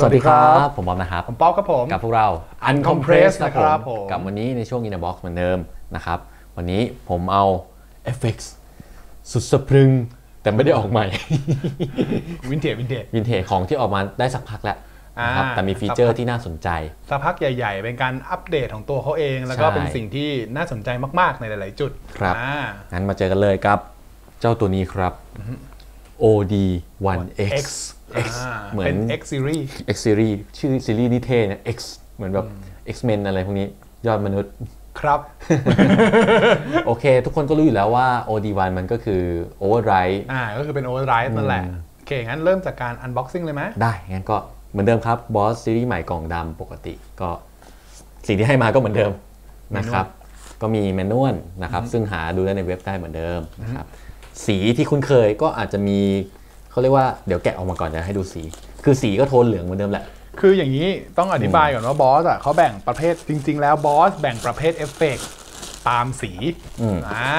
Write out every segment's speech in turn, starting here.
สวัสดีครับ ผมบอมนะครับ ผมป๊อปครับผม กับพวกเรา Uncompressed นะครับผม กับวันนี้ในช่วง In the Box เหมือนเดิมนะครับ วันนี้ผมเอา FX สุดสะพรึง แต่ไม่ได้ออกใหม่ vintage vintage vintage ของที่ออกมาได้สักพักแล้วนะครับอ่าแต่มี feature ที่น่าสนใจ สักพักใหญ่ ๆ เป็นการอัปเดตของตัวเขาเอง แล้วก็ใช่เป็นสิ่งที่น่าสนใจมาก ๆ ในหลาย ๆ จุด ครับอ่างั้นมาเจอกันเลยกับ เจ้าตัวนี้ครับ OD 1X X X อ่าเหมือนเป็น X series X series ชื่อซีรีส์นี่เท่นะ X เหมือนแบบ X-Men อะไรพวกนี้ยอดมนุษย์ครับ โอเค ทุกคนก็รู้อยู่แล้วว่า OD1 มันก็คือ Overdrive อ่าก็คือเป็น overdrive นั่นแหละ โอเค งั้นเริ่มจากการ unboxing เลยไหมได้ งั้นก็เหมือนเดิมครับ Boss ซีรีส์ใหม่กล่องดำปกติ ก็สิ่งที่ให้มาก็เหมือนเดิมนะครับ ก็มีแมนนวลนะครับ ซึ่งหาดูได้ในเว็บได้เหมือนเดิมนะครับ สีที่คุ้นเคยก็อาจจะมี เขาเรียกว่าเดี๋ยวแกะออกมาก่อนจะให้ดูสี คือสีก็โทนเหลืองเหมือนเดิมแหละ คืออย่างนี้ต้องอธิบายก่อนว่าบอสอะเขาแบ่งประเภทจริง ๆ แล้วบอสแบ่งประเภทเอฟเฟกตามสีอืมอ่า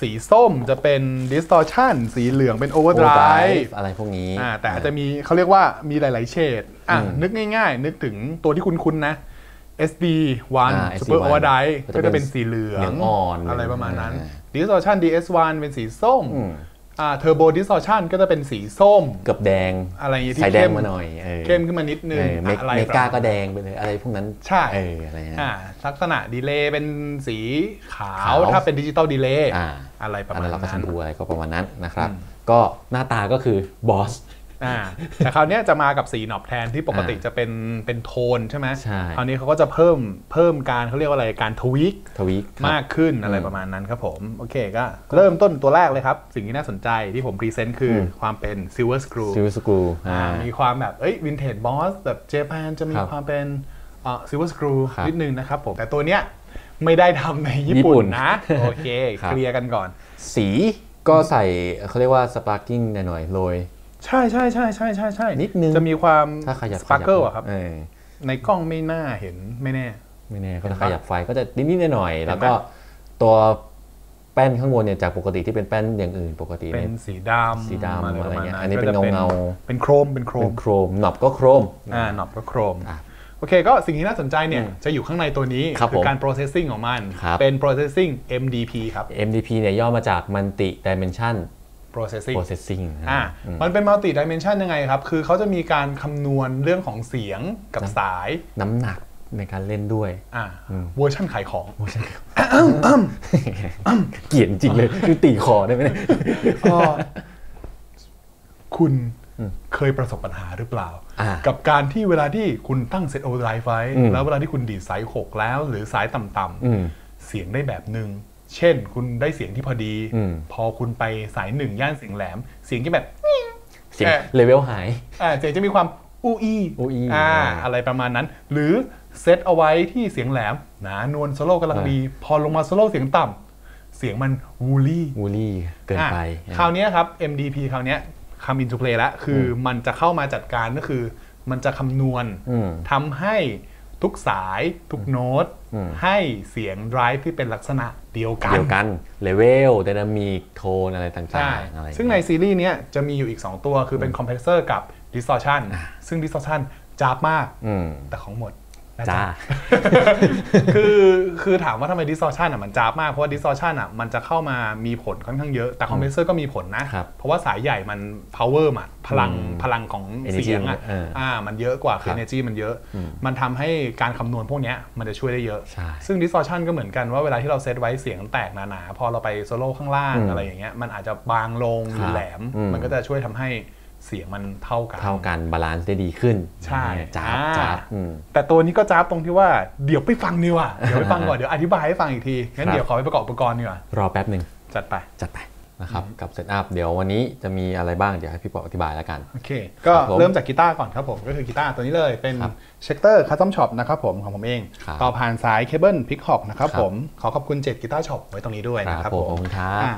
สีส้มจะเป็น distortion สีเหลืองเป็น overdrive Overdrive อะไรพวกนี้อ่าแต่อาจจะมีเขาเรียกว่ามีหลาย ๆ เฉดอะอืมนึกง่าย ๆ นึกถึงตัวที่คุ้น ๆ นะ SD อ่า1 Super SD1 Overdrive ก็ก็จะจะเป็เป็นนสีเหลืองเหลืองอ่อนอะไรประมาณนั้นอ่า Distortion DS1 เป็นสีส้ม อืมอ่า Turbo Distortion ก็จะเป็นสีส้ม เกือบแดงอะไรอย่างงี้ที่ใส่แดงเข้มมาหน่อยเออเข้มขึ้นมานิดนึงเออเมกอะไรเมประกามาณก็แดงไปเลยอะไรพวกนั้นใช่เอออะไรเงี้ยอ่าลักษณะ delay เป็นสีขาขาววถ้าเป็นดิจิตอล delay อ่าอะไรประอันมาณนั้นเราก็ชนั้มนพูอะไรก็ประมาณนั้นนะครับอืมก็หน้าตาก็คือ BOSS อ่าแต่คราวเนี้ยจะมากับสี knob แทนที่ปกติอ่าจะเป็นเป็นโทนใช่ไหมใช่คราวนี้เขาก็จะเพิ่มเพิ่มการเขาเรียกว่าอะไรการทวิกทวิกมากขึ้นอะไรอืมประมาณนั้นครับผม โอเคก็เริ่มต้นตัวแรกเลยครับ สิ่งที่น่าสนใจที่ผม present คืออมความเป็น Silver Screw ซิลสกรูอ่ามีความแบบเอ้ย vintage BOSS แบบ Japan จะมีครับความเป็นอ่า Silver Screw ครับนิดนึงนะครับผมแต่ตัวเนี้ยไม่ได้ทำในญี่ญี่ปุ่ปุ่นนนะโอเคครับเคลียร์กันก่อน สีก็ใส่เขาเรียกว่า sparkling หน่อยๆโรย ใช่ใช่ใช่ใช่ใช่ใช่นิดนึงจะมีความถ้าขยับ sparkle อะครับเออในกล้องไม่น่าเห็นไม่แน่ ไม่แน่ก็เห็นถ้าปะขยับไฟก็จะนิดๆหน่อยๆเห็นไหมแล้วก็ตัวแป้นข้างบนเนี่ยจากปกติที่เป็นแป้นอย่างอื่นปกติเป็เนี่นยสีดำสีดำอะไรอะไรประมาณเงี้ยนั้นอันนี้ก็เป็นจะเงาๆเป็น chrome เป็น chrome เป็น chrome knob ก็โครมอ่า knob ก็ chrome อะโอเคก็สิ่งที่น่าสนใจเนี่ยอืมจะอยู่ข้างในตัวนี้ครับคือผมการ processing ของมันครับเป็น processing MDP ครับ MDP เนี่ยย่อมาจาก Multi Dimension processing Processing อ่าอืมมันเป็น multi dimension ยังไงครับ คือเขาจะมีการคำนวณเรื่องของเสียงกับสาย น้ำหนักในการเล่นด้วย อ่าอืมเวอร์ชันขายของเกลียดจริงเลยดูตีคอได้ไหมเนี่ยก็คุณอืมเคยประสบปัญหาหรือเปล่าอ่า กับการที่เวลาที่คุณตั้งเซต overdrive ไว้อืมแล้วเวลาที่คุณดีดสายหกแล้ว หรือสายต่ำอืมๆเสียงได้แบบหนึ่ง เช่น คุณได้เสียงที่พอดีอืมพอคุณไปสายหนึ่งย่านเสียงแหลม เสียงที่แบบเสียงเอ่อเลเวลหายอ่าเสียงจะมีความอูอีอู้อี้อ่าอ่าอะไรประมาณนั้น หรือเซตเอาไว้ที่เสียงแหลมหนานวลโซโล่กำลังอ่าดี พอลงมาโซโล่เสียงต่ำเสียงมัน woolly woolly เกินไปอะคราวเนี้ยครับ MDP คราวเนี้ย come into play แล้วคืออมันจะเข้ามาจัดการก็คือ มันจะคำนวณอืมทำให้ ทุกสายทุกโน้ตอืมให้เสียง drive ที่เป็นลักษณะเดียวกันเดียวกัน level dynamic tone อะไรต่างใช่ๆอะไรซึ่งในซีรีส์เนี้ยจะมีอยู่อีก 2 ตัวคือเป็น compressor กับ distortion ซึ่ง distortion จ้าบมากอืมแต่ของหมด นะจ้าจ๊ะคือคือถามว่าทำไม distortion อะมันจ้าบมาก เพราะว่า distortion อะมันจะเข้ามามีผลค่อนข้างเยอะ แต่ compressor ก็มีผลนะครับเพราะว่าสายใหญ่มัน power อะพลังอืมพลังของ Energy เสียงอะเอออ่อ่ามันเยอะกว่าคือครับ energy มันเยอะอืมมันทำให้การคำนวณพวกเนี้ยมันจะช่วยได้เยอะใช่ซึ่ง distortion ก็เหมือนกันว่าเวลาที่เราเซตไว้เสียงแตกหนาๆ พอเราไปโซโล่ข้างล่างอืมอะไรอย่างเงี้ยมันอาจจะบางลงหครัรืบอแหลมอืมมันก็จะช่วยทำให้ เสียงมันเท่ากัน เท่ากัน balance ได้ดีขึ้น ใช่จ้าบอ่าจ้าบอืมแต่ตัวนี้ก็จ้าบตรงที่ว่าเดี๋ยวไปฟังดีกว่าเดี๋ยวไปฟังก่อนเดี๋ยวอธิบายให้ฟังอีกทีงั้นครับเดี๋ยวขอไปประกอบอุปกรณ์ดีกว่ารอแป๊บหนึ่งจัดไปจัดไปนะครับกับ setup เดี๋ยววันนี้จะมีอะไรบ้างเดี๋ยวให้พี่ปออธิบายแล้วกันโอเคก็ครับผมเริ่มจากกีตาร์ก่อนครับผมก็คือกีตาร์ตัวนี้เลยเป็นครับ Schecter Custom Shop นะครับผมของผมเองครับต่อผ่านสายเคเบิล Pig Hog นะครับครับผมขอขอบคุณเจ็ดกีตาร์ช็อปไว้ตรงนี้ด้วยนะคครัรับบผมผมขอบคุณครับอ่า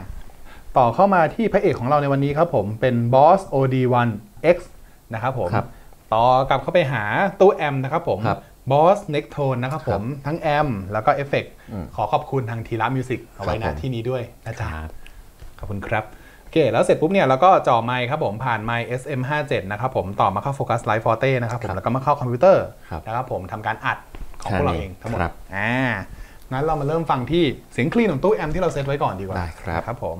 ต่อเข้ามาที่พระเอกของเราในวันนี้ครับผมเป็น Boss OD1 X นะครับผมครับต่อกลับเข้าไปหาตู้แอมนะครับผมครับ Boss Nextone นะครับผมทั้งแอมป์แล้วก็เอฟเฟกอืมขอขอบคุณทาง Theera Music เอาไว้ครันะบผมที่นี้ด้วยนะจ๊ะครับขอบคุณครับโอเคแล้วเสร็จปุ๊บเนี่ยเราก็จ่อไมค์ครับผมผ่านไมค์ SM57 นะครับผมต่อมาเข้า Focusrite Forte นะครับผมแล้วก็มาเข้าคอมพิวเตอร์ครับนะครับผมทำการอัดของพวกเราเองทั้งหมดครับอ่างั้นเรามาเริ่มฟังที่เสียง clean ของตู้แอมป์ที่เราเซตไว้ก่อนดีกว่าได้ครับครับผม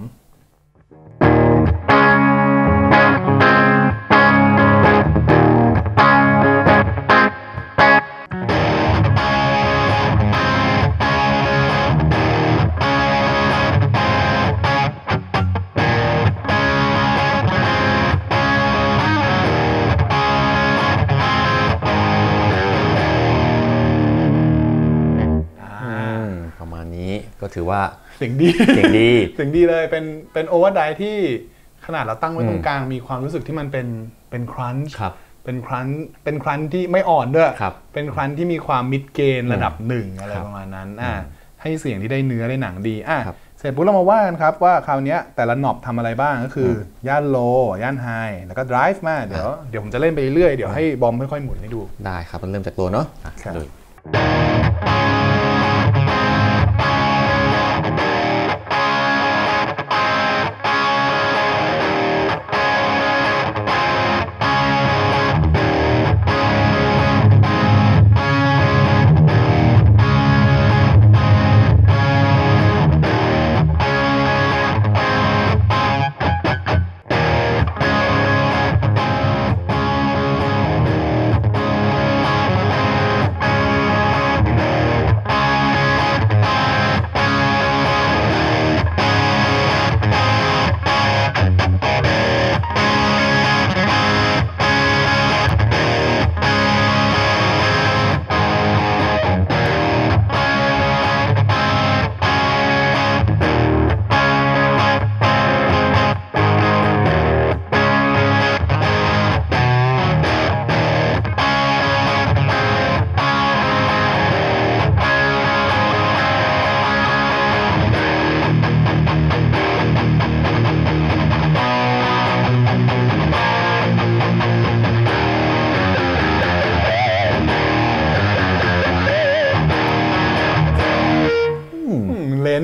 ถือว่าเสียงดีเสียงดีเสียงดีเลยเป็นเป็น overdrive ที่ขนาดเราตั้งไว้อืมตรงกลางมีความรู้สึกที่มันเป็นเป็น crunch ครับเป็น crunch เป็น crunch ที่ไม่อ่อนด้วยครับเป็น crunch ที่มีความ mid gain ระดับหนึ่งอะไรครับประมาณนั้นอ่าให้เสียงที่ได้เนื้อได้หนังดีอะครับเสร็จปุ๊บเรามาว่ากันครับว่าคราวเนี้ยแต่ละ knob ทำอะไรบ้างก็คืออย่าน low ย่าน high แล้วก็ drive มาเดี๋ยวเดี๋ยวผมจะเล่นไปเรื่อยๆเดี๋ยวให้บอมค่อยๆหมุนให้ดู ได้ครับ มันเริ่มจากตัวเนาะอะครับเลย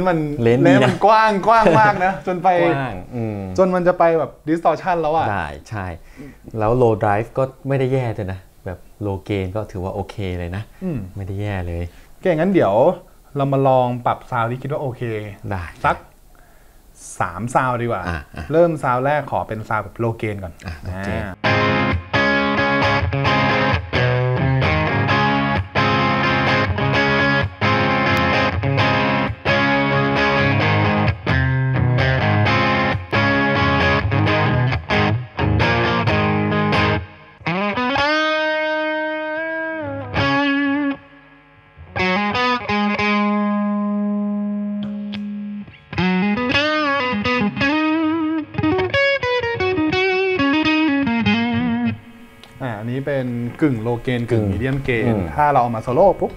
ส์มัน range ดีนะ มันกว้างกว้างมากนะ จนไป กว้างอืมจนมันจะไปแบบ distortion แล้วอะได้ใช่ แล้ว low drive ก็ไม่ได้แย่ด้วยนะ แบบ low gain ก็ถือว่าโอเคเลยนะ อืม ไม่ได้แย่เลยโอเคงั้นเดี๋ยวเรามาลองปรับ sound ที่คิดว่าโอเค ได้ สักสาม sound ดีกว่า อะอะเริ่ม sound แรกขอเป็น sound แบบ low gain ก่อนอะ low gain อ่า เป็นกึ่งโลเกนกึ่งอืมมีเดียมเกนอืมถ้าเราเอามาโซโล่ปุ๊บ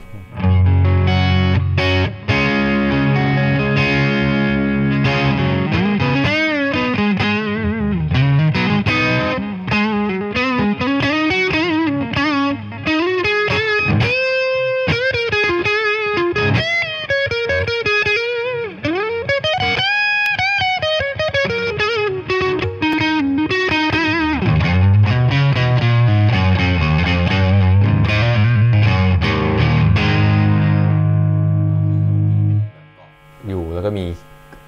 ก็มี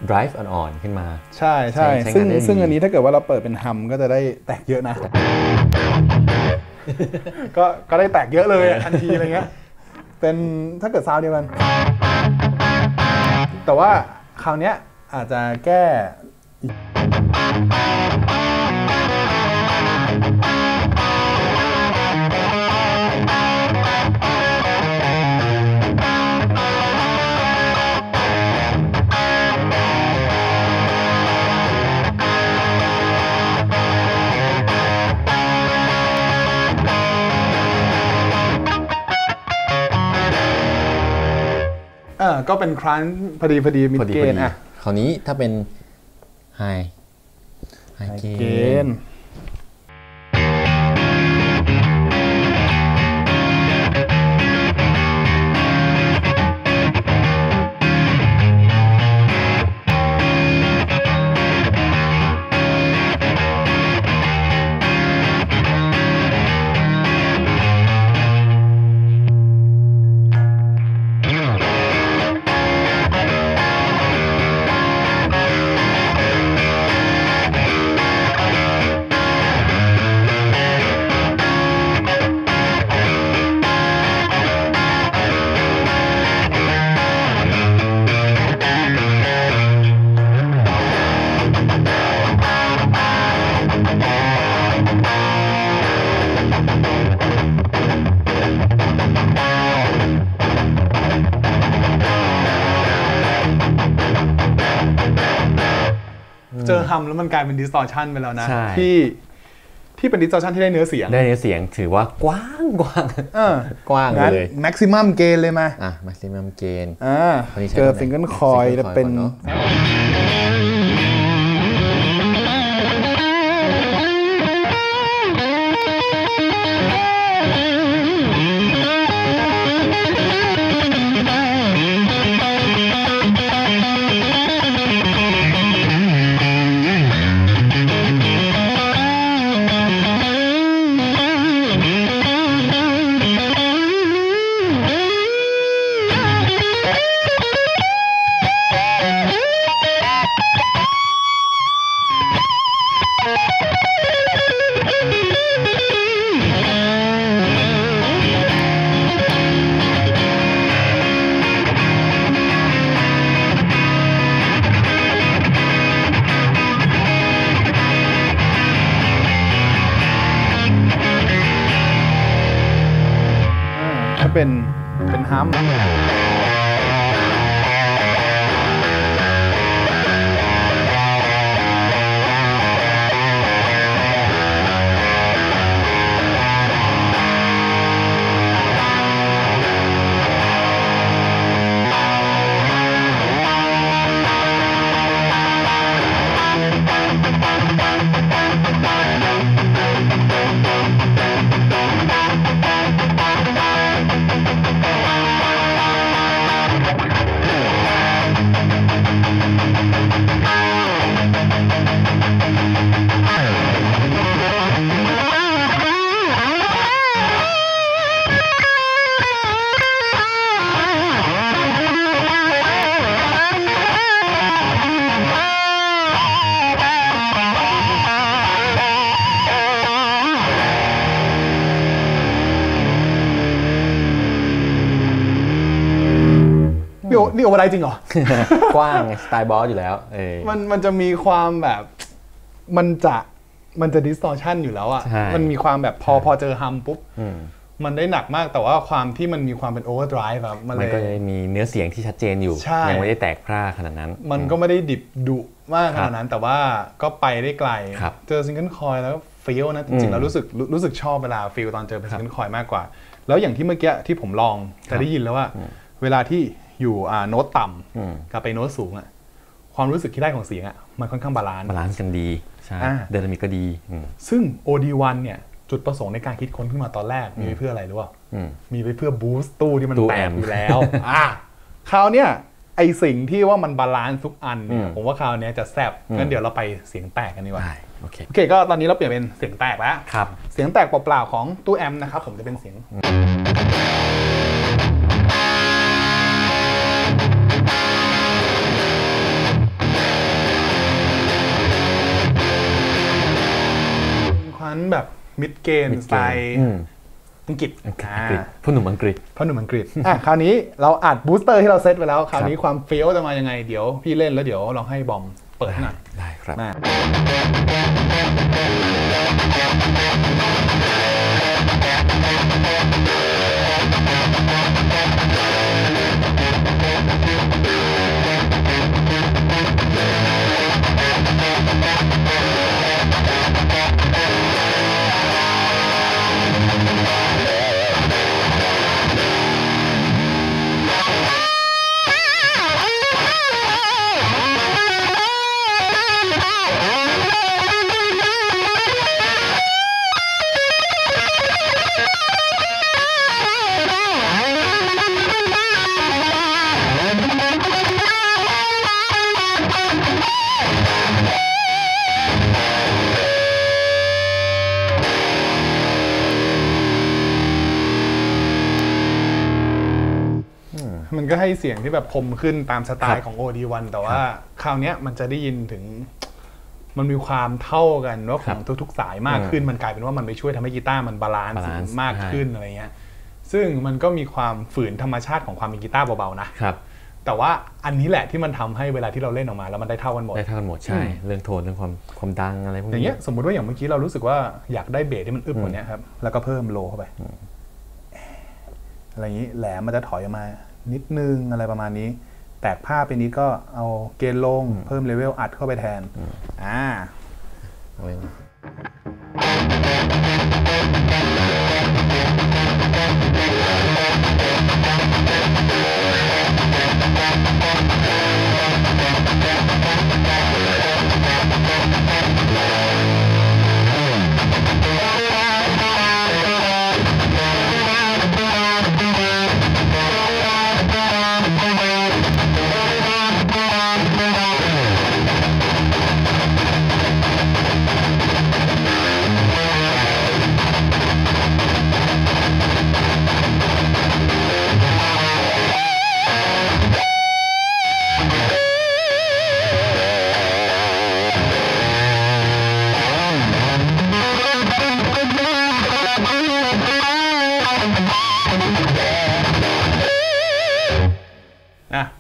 drive on on ขึ้นมา ใช่ใช่ใช้ซึ่งงานได้ดีซึ่งอันนี้ถ้าเกิดว่าเราเปิดเป็นฮัมก็จะได้แตกเยอะนะ ก็ก็ได้แตกเยอะเลยอะทันทีอะไรเงี้ยเป็นถ้าเกิดซาวด์เดียวกัน แต่ว่าคราวเนี้ยอาจจะแก้ เออก็เป็นครั้นพอดีพอดีมิพดอดีเกพอนดีอะคราวนี้ถ้าเป็น high high เก gain น เจอฮัมแล้วมันกลายเป็น distortion ไปแล้วนะ ใช่ ที่ที่เป็น distortion ที่ได้เนื้อเสียงได้ในเสียงถือว่ากว้างกว้างเออกว้างงั้น เลย maximum gain เลยมาอะ maximum gain อ่าอันนี้ใช้เจอตำแหน่ง single coil single จะเป็น coil ก่อนเนอะ โอนี่ overdrive จริงเหรอ กว้างไงสไตล์ BOSS อยู่แล้วเออมันมันจะมีความแบบมันจะมันจะ distortion อยู่แล้วอะใช่มันมีความแบบพอพอเจอ hum ปุ๊บอืมมันได้หนักมากแต่ว่าความที่มันมีความเป็น overdrive อะมันมันก็เลยจะมีเนื้อเสียงที่ชัดเจนอยู่ใช่ยังไม่ได้แตกพร่าขนาดนั้น มันก็ไม่ได้ดิบดุมากขนาดนั้น แต่ว่าก็ไปได้ไกลครับเจอ single coil แล้ว feel นะอืมจริงมๆแล้วรู้สึกรู้รู้สึกชอบเวลา feel ตอนเจอเป็น single coil มากกว่า แล้วอย่างที่เมื่อกี้ที่ผมลองจะได้ยินแล้วว่า เวลาที่ อยู่อ่าโน้ตต่ำอืมกับไปโน้ตสูงอะความรู้สึกที่ได้ของเสียงอะมันค่อนข้าง balance บาลานซ์กันดีใช่อ่า dynamic ก็ดีอืมซึ่ง OD1 เนี่ยจุดประสงค์ในการคิดค้นขึ้นมาตอนแรกมีไปเพื่ออะไรรู้ป่ะอืมมีไปเพื่อ boost ตู้ที่มันตู้แตกแอมป์อยู่แล้วอะคราวเนี้ยไอสิ่งที่ว่ามัน balance ทุกอันเนี่ยอืมผมว่าคราวเนี้ยจะแซบงั้นเดี๋ยวเราไปเสียงแตกกันดีกว่าได้โอเคโอเค ก็ตอนนี้เราเปลี่ยนเป็นเสียงแตกแล้วครับเสียงแตกเปล่าๆของตู้แอมป์นะครับผมจะเป็นเสียง mid gain Mid สไตล์อืมอังกฤษอังกฤษอ่าอังกฤษผู้หนุ่มอังกฤษพ่อหนุ่มอังกฤษอะคราวนี้เราอัด booster ที่เราเซตไว้แล้วคราวนี้ความเฟี้ยวจะมายังไงเดี๋ยวพี่เล่นแล้วเดี๋ยวลองให้บอมเปิดให้หน่อยได้ครับ เสียงที่แบบคมขึ้นตามสไตล์ครับของ OD1 แต่ว่าคราวเนี้ยมันจะได้ยินถึงมันมีความเท่ากันว่าของทุกๆสายมากขึ้น มันกลายเป็นว่ามันไปช่วยทำให้กีตาร์มันบาลานซ์ balance มากขึ้นอะไรเงี้ยซึ่งมันก็มีความฝืนธรรมชาติของความเป็นกีตาร์เบาๆนะครับ แต่ว่าอันนี้แหละที่มันทำให้เวลาที่เราเล่นออกมา แล้วมันได้เท่ากันหมดได้เท่ากันหมดใช่ เรื่องโทนเรื่องความความดังอะไรพวกอย่างนี้เงี้ยสมมุติว่าอย่างเมื่อกี้เรารู้สึกว่าอยากได้เบสที่มันอึบกว่านี้ครับแล้วก็เพิ่ม low เข้าไปอะไรอย่างนี้แหลมมันจะถอยออกมา นิดนึงอะไรประมาณนี้ แตกภาพไปนิดก็เอาเกณฑ์ลงเพิ่มเลเวลอัดเข้าไปแทนอ่าเ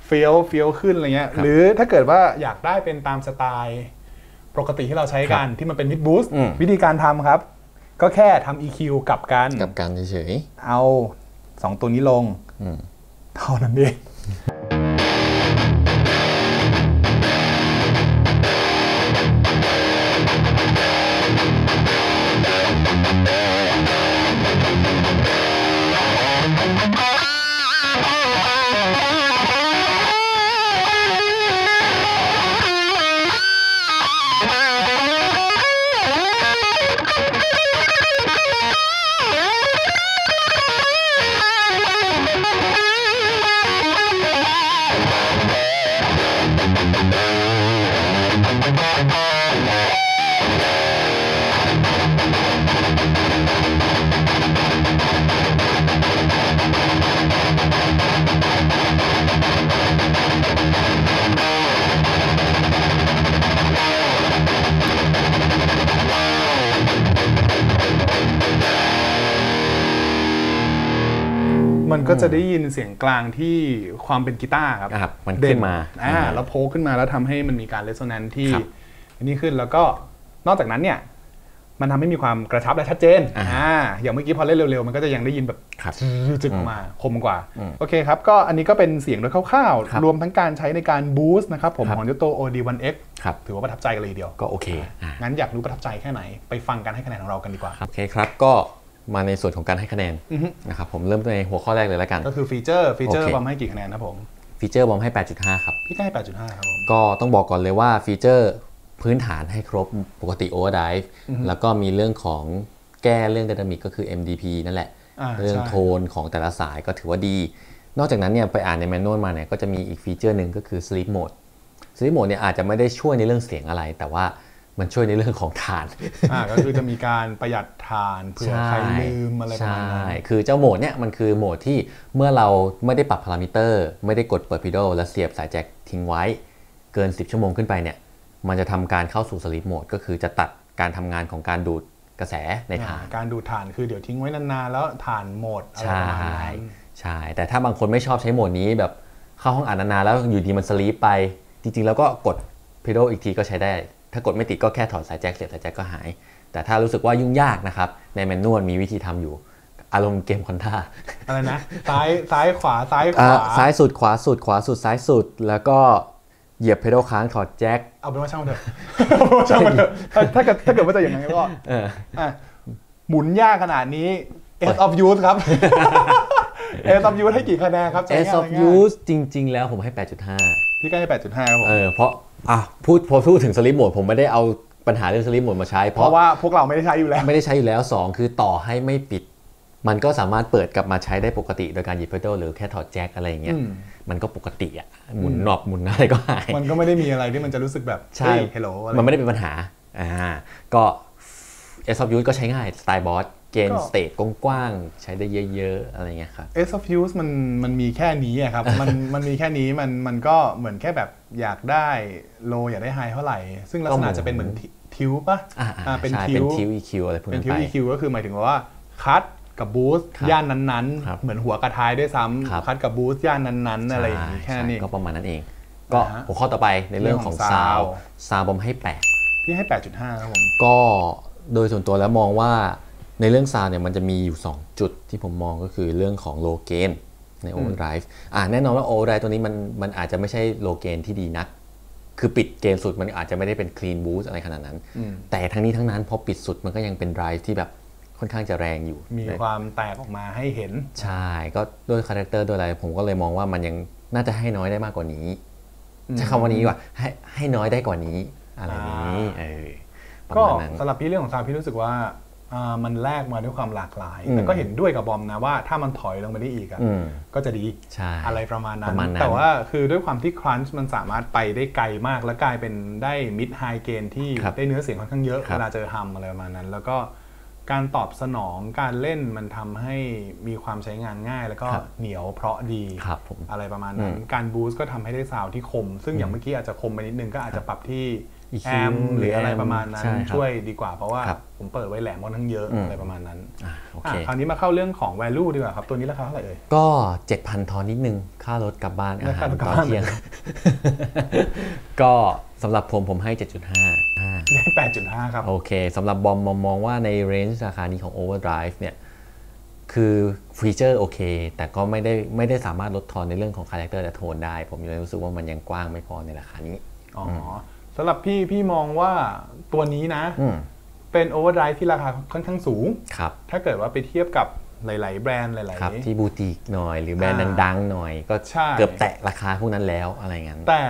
เฟี้ยวเฟี้ยวขึ้นอะไรเงี้ยหรือถ้าเกิดว่าอยากได้เป็นตามสไตล์ปกติที่เราใช้กันที่มันเป็นมิดบูสต์อืมวิธีการทำครับ ก็แค่ทำ EQ กลับกันกับการเฉยเอา 2 ตัวนี้ลงๆอืมเท่านั้นเอง เสียงกลางที่ความเป็นกีตาร์ครับครับมันเด่ขึ้นมาอ่าแล้วโผล่ขึ้นมาแล้วทำให้มันมีการเร s โ n แนนที่ครับอันนี้ขึ้นแล้วก็นอกจากนั้นเนี่ยมันทำให้มีความกระชับและชัดเจนอ่าอ่าอย่างเมื่อกี้พอเล่นเร็วๆ มันก็จะยังได้ยินแบบครับจึกออกมาคมกว่าอืมโอเคครับ ก็อันนี้ก็เป็นเสียงโดยคร่าวครับๆรวมทั้งการใช้ในการบูสต์นะครับ ผมครับของ Yoto OD1X ครับถือว่าประทับใจกันเลยทีเดียว ก็โอเคอ่างั้นอยากรู้ประทับใจแค่ไหน ไปฟังการให้คะแนนของเรากันดีกว่าครับโอเคครับ ก็ มาในส่วนของการให้คะแนนอือฮึ นะครับผมเริ่มในหัวข้อแรกเลยแล้วกัน ก็คือฟีเจอร์ฟีเจอร์โอเค บอมให้กี่คะแนนครับผมฟีเจอร์บอมให้ 8.5 ครับ พี่ก็ให้8.5ครับผม ก็ต้องบอกก่อนเลยว่าฟีเจอร์พื้นฐานให้ครบปกติ Overdrive แล้วก็มีเรื่องของแก้เรื่อง Dynamic ก็คือ MDP นั่นแหละ อ่าเรื่องใช่ โทนของแต่ละสายก็ถือว่าดี นอกจากนั้นเนี่ยไปอ่านใน manual มาเนี่ยก็จะมีอีกฟีเจอร์หนึ่งก็คือ Sleep Mode Sleep Mode เนี่ยอาจจะไม่ได้ช่วยในเรื่องเสียงอะไร แต่ว่า มันช่วยในเรื่องของฐานอ่าก็คือจะมีการประหยัดทานเผื่อใครลืมอะไรประมาณนั้นใช่คือเจ้าโหมดเนี่ยมันคือโหมดที่เมื่อเราไม่ได้ปรับพารามิเตอร์ ไม่ได้กดเปิดพิโดแล้วเสียบสายแจ็คทิ้งไว้ เกิน 10 ชั่วโมงขึ้นไปเนี่ยมันจะทำการเข้าสู่สลิปโหมดก็คือจะตัดการทำงานของการดูดกระแสในฐานอ่าการดูดถ่านคือเดี๋ยวทิ้งไว้นานๆแล้วถ่านหมดอะไรใช่ประมาณนั้นใช่แต่ถ้าบางคนไม่ชอบใช้โหมดนี้แบบเข้าห้องอ่านนานๆแล้วอยู่ดีมันสลีปไป จริงๆ แล้วก็กดพิโดอีกทีก็ใช้ได้ ถ้ากดไม่ติดก็แค่ถอดสายแจ็คเสียบสายแจ็คก็หาย แต่ถ้ารู้สึกว่ายุ่งยากนะครับในแมนนวลมีวิธีทำอยู่ อารมณ์เกมคอนท่าอะไรนะซ้ายซ้ายขวาซ้ายขอะวาซ้ายสุดขวาสุดขวาสุดซ้ายสุด แล้วก็เหยียบเพด a ลค้างถอดแจ็คเอาเป็นว่าช่างมันเถอะเอาเป็นว่าช่างมันเถอะถ้าถ้าเกิดถ้าเกิดว่าจะอย่างนั้นก็เอออะหมุนยากขนาดนี้ S of Use ครับ S of Use ให้กี่คะแนนครับใจ S ง่าย of ง่าย use จริง ๆ แล้วผมให้ 8.5 พี่ก็ให้8.5ครับผมเออเพราะอะพูดพอพูดถึงสลิปโหมดผมไม่ได้เอาปัญหาเรื่องสลิปโหมดมาใช้ เพเพราะราะว่าพวกเราไม่ได้ใช้อยู่แล้ว ไม่ได้ใช้อยู่แล้ว 2 คือต่อให้ไม่ปิด มันก็สามารถเปิดกลับมาใช้ได้ปกติโดยการหยิบเพด a ลหรือแค่ถอดแจ็คอะไรอย่างเงี้ยอืม มันก็ปกติอะหมุนหนอบหมุนอะไรก็หาย มันก็ไม่ได้มีอะไรที่มันจะรู้สึกแบบใช่ เฮลโหลอะไรมันไม่ได้เป็นปัญหา อ่า ก็ S of use ก็ใช้ง่ายสไตล์บอส เกณฑ์สเตทกว้างๆใช้ได้เยอะ ๆ อะไรเงี้ยครับ S of Use มันมันมีแค่นี้อะครับ มันมันมีแค่นี้มันมันก็เหมือนแค่แบบอยากได้โลอยากได้ไฮเท่าไหร่ ซึ่งลักษณะก็เหมือนจะเป็นเหมือนทิทิวปะอ่าอ่าเป็นใช่ทิเป็นวทิว EQ อะไรพวกเป็นั้นนทิวไป EQ ก็คือหมายถึงว่าคัดกับบูสต์ครับย่านนั้นครับๆเหมือนหัวกระท้ายด้วยซ้ครับำคัดกับบูสต์ย่านนั้นๆ อะไรอย่างนี้แค่นั้นเองก็ประมาณนั้นเอง ก็อ่าฮะหัวข้อต่อไปในเรื่องของเรื่องของซาว sound ซาวบอมให้พี่ให้ 8.5ครับผม8ก็โดยส่วนตัวแล้วมองว่า ในเรื่องซาวเนี่ยมันจะมีอยู่ 2 จุดที่ผมมองก็คือเรื่องของ low gain ใน Overdrive อ่าแน่นอนว่า Overdrive ตัวนี้มันมันอาจจะไม่ใช่ low gain ที่ดีนัก คือปิด gain สุดมันอาจจะไม่ได้เป็น clean boost อะไรขนาดนั้น แต่ทั้งนี้ทั้งนั้นพอปิดสุดมันก็ยังเป็น drive ที่แบบค่อนข้างจะแรงอยู่ มีความแตกออกมาให้เห็น ใช่ ก็ด้วย character ด้วยอะไร ผมก็เลยมองว่ามันยังน่าจะให้น้อยได้มากกว่านี้ใช้คำว่านี้ดีกว่าให้ให้น้อยได้กว่านี้อะไรอย่างนี้เออก็ประมาณนั้นสำหรับพี่เรื่องของ sound พี่รู้สึกว่าอ่า มันแลกมาด้วยความหลากหลายอืมแต่ก็เห็นด้วยกับบอมนะว่าถ้ามันถอยลงไปได้อีกอะอืมก็จะดีใช่อะไรประมาณนั้นประมาณนั้น แต่ว่าคือด้วยความที่ crunch มันสามารถไปได้ไกลมากและกลายเป็นได้ mid high gain ที่ครับได้เนื้อเสียงค่อนข้างเยอะครับเวลาเจอ hum อะไรประมาณนั้น แล้วก็การตอบสนองการเล่นมันทำให้มีความใช้งานง่าย แล้วก็ครับเหนียวเพราะดีครับผมอะไรประมาณนั้นอืมการ boost ก็ทำให้ได้ sound ที่คม ซึ่งอย่างเมื่อกี้อาจจะคมไปนิดนึงก็อาจจะปรับที่ EQ แอมป์หรืออะไรประมาณนั้นใช่ครับช่วยดีกว่าเพราะว่าครับผมเปิดไว้แหลมค่อนข้างเยอะอืมอะไรประมาณนั้นอ่าอะโออะเคคราวนี้มาเข้าเรื่องของ value ดีกว่าครับ ตัวนี้ราคาเท่าไหร่เอ่ยก็ 7,000 ทอนนิดนึง ค่ารถกลับบ้านค่ารถกลับบ้านอาหารตอนบ้านเที่ยง ก็สำหรับผมผมให้ 7.5อ่าได้แปดจุดห้าครับ โอเคสำหรับบอมมองมองว่าใน range ราคานี้ของ Overdrive เนี่ยคือฟีเจอร์โอเค แต่ก็ไม่ได้ไม่ได้สามารถลดทอนในเรื่องของ character และโทนได้ ผมยังรู้สึกว่ามันยังกว้างไม่พอในราคานี้ อ๋ออ สำหรับพี่พี่มองว่าตัวนี้นะอืมเป็น overdrive ที่ราคาค่อนข้างสูงครับถ้าเกิดว่าไปเทียบกับหลาย ๆ แบรนด์หลายครับๆที่บูติกหน่อย หรือแบรนด์อ่าดัง ๆ หน่อย ก็ใช่เกือบแตะราคาพวกนั้นแล้วอะไรงั้น แต่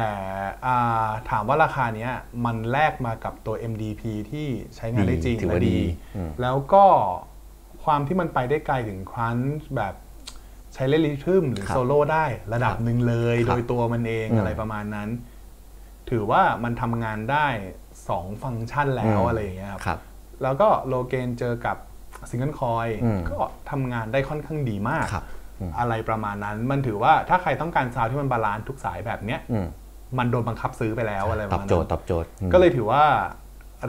อ่าถามว่าราคาเนี้ยมันแลกมากับตัว MDP ที่ใช้งานได้จริงดีถือว่าและดีอืมแล้วก็ความที่มันไปได้ไกลถึงครันช์แบบใช้เล่นริทึมหรือครับโซโล่ได้ระดับหนึ่งเลยครับครับโดยตัวมันเองอืมอะไรประมาณนั้น ถือว่ามันทำงานได้สองฟังก์ชันแล้วอืมอะไรอย่างเงี้ยครับครับ แล้วก็ low gain เจอกับ single coil อืมก็ทำงานได้ค่อนข้างดีมากครับอืมอะไรประมาณนั้น มันถือว่าถ้าใครต้องการ sound ที่มัน balance ทุกสายแบบเนี้ยอืมมันโดนบังคับซื้อไปแล้วอะไรประตอบมาณโจนั้ทย์นตอบโจทย์อืมก็เลยถือว่า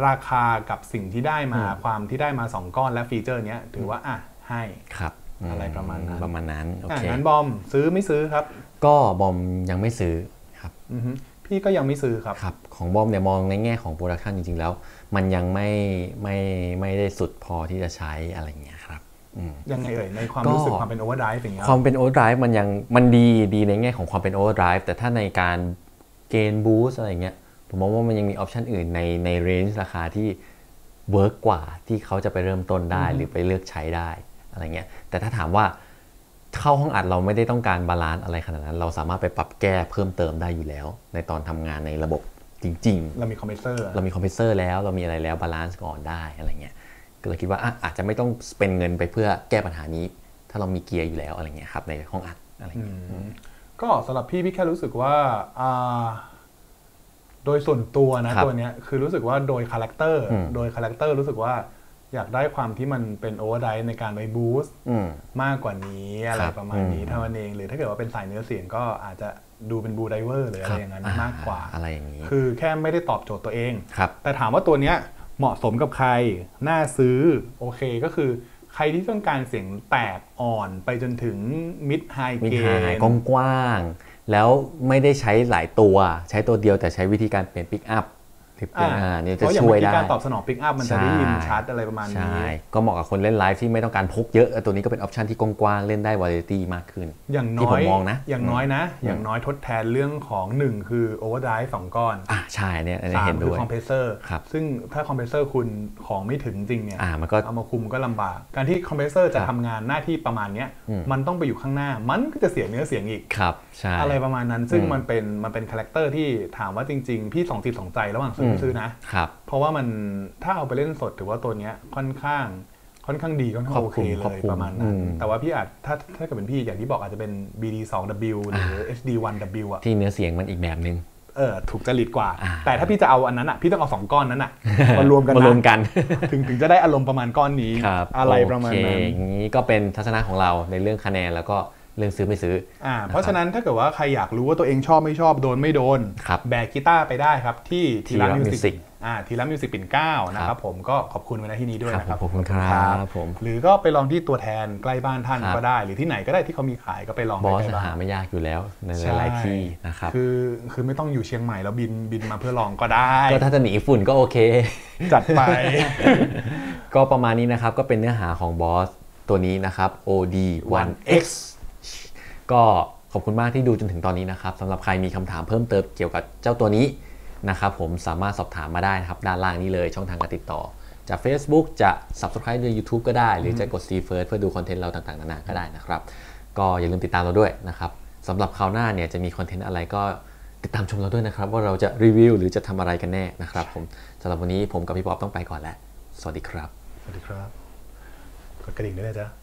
ราคากับสิ่งที่ได้มาอืมความที่ได้มา 2 ก้อนและฟีเจอร์เนี้ยถือว่าอะให้ครับมอะไรประมาณนั้นประมาณนั้นอะโอเคงั้นบอมซื้อไม่ซื้อครับ ก็บอมยังไม่ซื้อครับอือฮึ พี่ก็ยังไม่ซื้อครับครับ ของบอมเนี่ยมองในแง่ของ production จริง ๆ แล้ว มันยังไม่ไม่ไม่ได้สุดพอที่จะใช้อะไรอย่างเงี้ยครับอืมยังไงเอ่ยในความก็รู้สึกความเป็น overdrive อย่างเงี้ยความเป็น overdrive มันยังมันดีดีในแง่ของความเป็น overdrive แต่ถ้าในการ gain boost อะไรเงี้ยผมมองว่ามันยังมี option อื่นในใน range ราคาที่work กว่าที่เขาจะไปเริ่มต้นได้หรือไปเลือกใช้ได้อะไรเงี้ยแต่ถ้าถามว่า เข้าห้องอัดเราไม่ได้ต้องการ balance อะไรขนาดนั้น เราสามารถไปปรับแก้เพิ่มเติมได้อยู่แล้ว ในตอนทำงานในระบบจริง ๆ เรามีคอมเพรสเซอร์เรามีคอมเพรสเซอร์แล้วเรามีอะไรแล้ว balance ก่อนได้อะไรเงี้ยก็เลยคิดว่าอะอาจจะไม่ต้องเป็นเงินไปเพื่อแก้ปัญหานี้ ถ้าเรามีเกียร์อยู่แล้วอะไรเงี้ยครับในห้องอัดอะไรเงี้ยก็สำหรับพี่พี่แค่รู้สึกว่าอ่าโดยส่วนตัวนะครับตัวเนี้ยคือรู้สึกว่าโดย character อืมโดย character รู้สึกว่า อยากได้ความที่มันเป็น overdrive ในการไป boost อืมมากกว่านี้อะไรครับประมาณนี้อืมเท่านั้นเองหรือถ้าเกิดว่าเป็นสายเนื้อเสียงก็อาจจะดูเป็น Blues Driver หรืออะไรอย่างนั้นมากกว่าอะไรอย่างนี้คือแค่ไม่ได้ตอบโจทย์ตัวเองครับแต่ถามว่าตัวเนี้ยเหมาะสมกับใคร น่าซื้อ โอเคก็คือใครที่ต้องการเสียงแตกอ่อนไปจนถึงมิดไฮมีเกหายกว้างๆแล้วไม่ได้ใช้หลายตัว ใช้ตัวเดียวแต่ใช้วิธีการเปลี่ยนปิกอัพ หรือเปลี่ยนอ่าเนี่ยเพจะราะอย่างช่วยเมื่อกี้ได้การตอบสนองปิกอัพมันจะได้ยินชัดอะไรประมาณนี้ใช่ก็เหมาะกับคนเล่นไลฟ์ที่ไม่ต้องการพกเยอะ ตัวนี้ก็เป็นออปชันที่กว้างๆเล่นได้วาไรตี้มากขึ้น อย่างที่น้ผอมยมองนะ อย่างน้อยนะ อย่างน้อยทดแทนเรื่องของหนึ่งคือโอเวอร์ไดสองก้อนอ่าใช่เนี่ยอันนี้สามเห็นคืด้วยคอมเพรสเซอร์ครับซึ่งถ้าคอมเพรสเซอร์คุณของไม่ถึงจริงเนี่ยอ่ามันก็เอามาคุมก็ลำบาก การที่คอมเพรสเซอร์จะครับทำงานหน้าที่ประมาณเนี้ยอืมมันต้องไปอยู่ข้างหน้ามันก็จะเสียเนื้อเสียงอีกครับใช่อะไรประมาณนั้นซึ่งอืมมันเป็นมันเป็น character ที่ถามว่าจริง ๆ พี่สองจิตสองใจระหว่างซื้อมไม่ซื้อนะครับเพราะว่ามันถ้าเอาไปเล่นสดถือว่าตัวเนี้ยค่อนข้างค่อนข้างดีค่อนข้างครอบคลุม โอเคเลครอบคลุมประมาณนั้น อืมแต่ว่าพี่อาจถ้าถ้าเกิดเป็นพี่อย่างที่บอกอาจจะเป็น BD2W หรือ HD1W อะที่เนื้อเสียงมันอีกแบบนึงเออถูกจริตกว่าอ่าแต่ถ้าพี่จะเอาอันนั้นอะพี่ต้องเอาสองก้อนนั้นอะมารวมกันมารวมนะกัน ถึงถึงจะได้อารมณ์ประมาณก้อนนี้ครับอะไรประมาณนั้น โอเคอย่างนี้ก็เป็นทัศนะของเราในเรื่องคะแนนแล้วก็ เรื่องซื้อไม่ซื้ออ่าเพราะฉะนั้นถ้าเกิดว่าใครอยากรู้ว่าตัวเองชอบไม่ชอบโดนไม่โดนครับแบกกีตาร์ไปได้ครับ ที่ทีละ Tira มิวสิ Music กอ่าทีละมิวสิกปิ่นเกล้านะคครัรับบผมก็ขอบคุณไว้ในที่นี้ด้วยครับนะครับขอบคุณครับผมหรือก็ไปลองที่ตัวแทนใกล้บ้านท่านครับก็ได้ หรือที่ไหนก็ได้ที่เขามีขายก็ไปลองบอสใกล้ๆบ้าหานไม่ยากอยู่แล้วในใช่หลายๆที่นะครับคือคือไม่ต้องอยู่เชียงใหม่แล้วบินบินมาเพื่อลองก็ได้ก็ถ้าจะหนีฝุ่นก็โอเค จัดไป ก็ประมาณนี้นะครับก็เป็นเนื้อหาของบอสตัวนี้นะครับ OD1X ก็ขอบคุณมากที่ดูจนถึงตอนนี้นะครับสำหรับใครมีคำถามเพิ่มเติมเกี่ยวกับเจ้าตัวนี้นะครับผมสามารถสอบถามมาได้นะครับด้านล่างนี้เลยช่องทางการติดต่อจาก Facebook จะ Subscribe ใน YouTube ก็ได้ หรือจะกด See First เพื่อดูคอนเทนต์เราต่างๆ นานาก็ได้นะครับ ก็อย่าลืมติดตามเราด้วยนะครับสำหรับคราวหน้าเนี่ยจะมีคอนเทนต์อะไรก็ติดตามชมเราด้วยนะครับ ว่าเราจะรีวิวหรือจะทำอะไรกันแน่นะครับผมสำหรับวันนี้ผมกับพี่ป๊อปต้องไปก่อนแล้ว สวัสดีครับ สวัสดีครับ กดกระดิ่งด้วยนะจ๊ะ